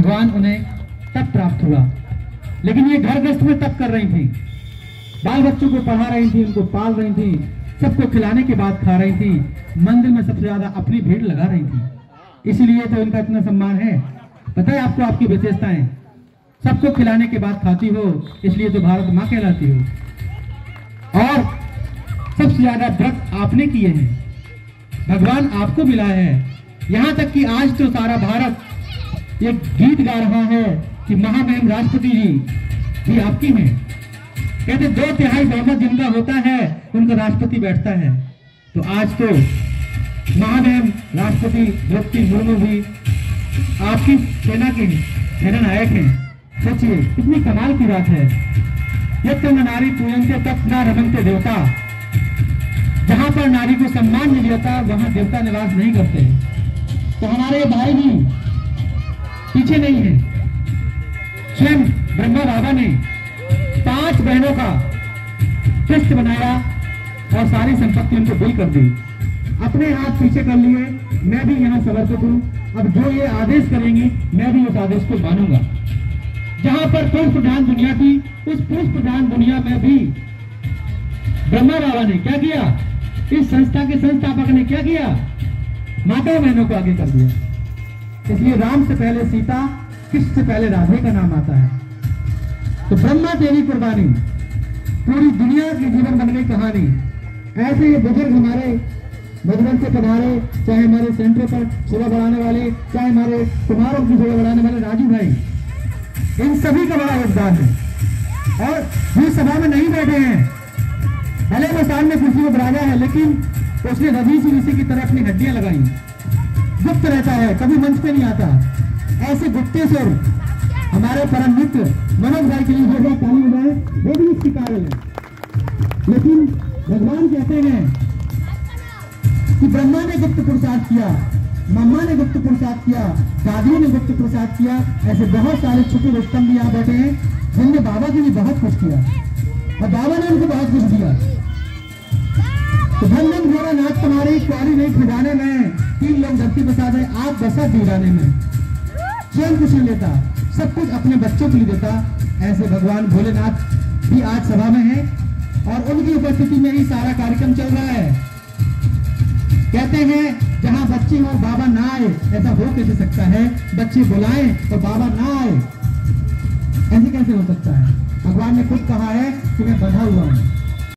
भगवान उन्हें तब प्राप्त हुआ। लेकिन ये घर गृहस्थ में तब कर रही थी। बाल बच्चों को पढ़ा रही थी, उनको पाल रही थी, सबको खिलाने के बाद खा रही थी, मंदिर में सबसे ज़्यादा अपनी भीड़ लगा रही थी। इसलिए तो इनका इतना सम्मान है। पता है आपको आपकी विशेषताएँ? सबको खिलाने के बाद खाती हो, इसलिए तो भारत माँ कहलाती हो। और सबसे ज़्यादा व्रत आपने किए हैं। भगवान आपको मिला है। यहाँ तक कि आज तो सारा भारत एक गीत गा रहा है कि महामहिम राष्ट्रपति जी भी आपकी हैं। कहते दो तिहाई बहुमत जिनका होता है, उनका राष्ट्रपति बैठता है। तो आज तो महामहिम राष्ट्रपति द्रौपदी मुर्मू भी आपकी सेना के सेना नायक हैं। सोचिए, कितनी कमाल की बात है। यद नारी पूजन से तब न रमनते देवता। जहाँ पर नारी को सम्मान नहीं देता वहाँ देवता निवास नहीं करते। तो हमारे भाई भी पीछे नहीं है। स्वयं ब्रह्मा बाबा ने पाँच बहनों का ट्रस्ट बनाया और सारी संपत्ति उनको बिल कर दी। अपने हाथ पीछे कर लिए। मैं भी यहाँ समर्पित हूँ। अब जो ये आदेश करेंगी, मैं भी उस आदेश को मानूँगा। जहाँ पर पुरुष प्रधान दुनिया थी उस पुरुष प्रधान दुनिया में भी ब्रह्मा बाबा ने क्या किया? इस संस्था के संस्थापक ने क्या किया? माता बहनों को आगे कर दिया। इसलिए राम से पहले सीता, कृष्ण से पहले राधे का नाम आता है। तो ब्रह्मा देवी कुर्बानी, पूरी दुनिया की जीवन बन गई कहानी। ऐसे ये बुज़ुर्ग हमारे मधुबन से पधारे चाहे हमारे सेंटर पर सेवा बढ़ाने वाले, चाहे हमारे कुमारों की सेवा बढ़ाने वाले राजू भाई, इन सभी का बड़ा योगदान है। और ये सभा में नहीं बैठे हैं। भले वो सामने कुर्सी में बराजा है, लेकिन उसने रवि सिंह की तरफ़ अपनी हड्डियाँ लगाई। गुप्त रहता है, कभी मंच पे नहीं आता। ऐसे गुप्ते गुप्तेश्वर हमारे परम मित्र मनोज भाई के लिए जो है ताली बजाए वो भी इसकी कारण है। लेकिन भगवान कहते हैं कि ब्रह्मा ने गुप्त पुरुषार्थ किया, मम्मा ने गुप्त पुरुषार्थ किया, दादियों ने गुप्त पुरुषार्थ किया, ऐसे बहुत सारे छुपे रुस्तम भी यहाँ बैठे हैं, जिनने बाबा के लिए बहुत कुछ किया। और बाबा ने उनको बहुत कुछ दिया। तो धन धन घोरा नाथ तुम्हारी क्वारी नहीं खजाने में। तीन लोग धरती प्रसाद है आप बसा दीवाने में। स्वयं कुछ नहीं लेता सब कुछ अपने बच्चों के लिए देता। ऐसे भगवान भोलेनाथ भी आज सभा में है और उनकी उपस्थिति में ही सारा कार्यक्रम चल रहा है। कहते हैं, जहाँ बच्चे हो बाबा ना आए, ऐसा हो कैसे सकता है? बच्चे बुलाएँ और बाबा ना आए। ऐसे कैसे हो सकता है? भगवान ने खुद कहा है कि मैं बधा हुआ हूँ।